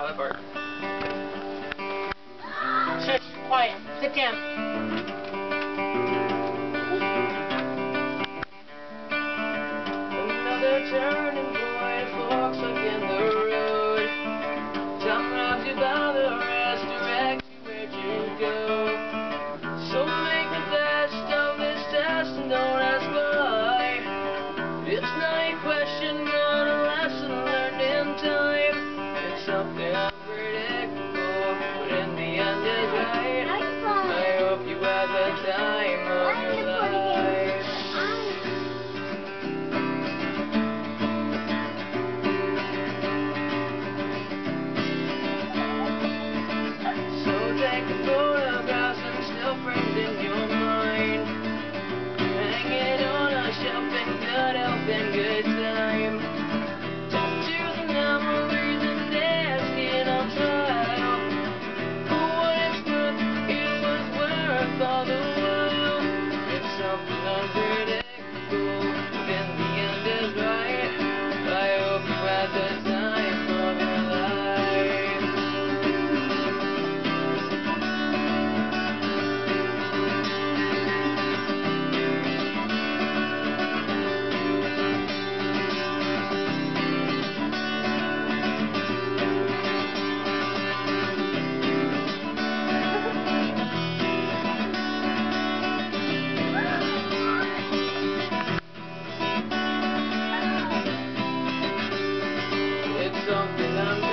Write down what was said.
Oliver. Shush, quiet. Sit down. Another taking photographs and still framed in your mind. On a shelf good memories and asking. For what it's worth, it was worth all the while. It's something. something I'm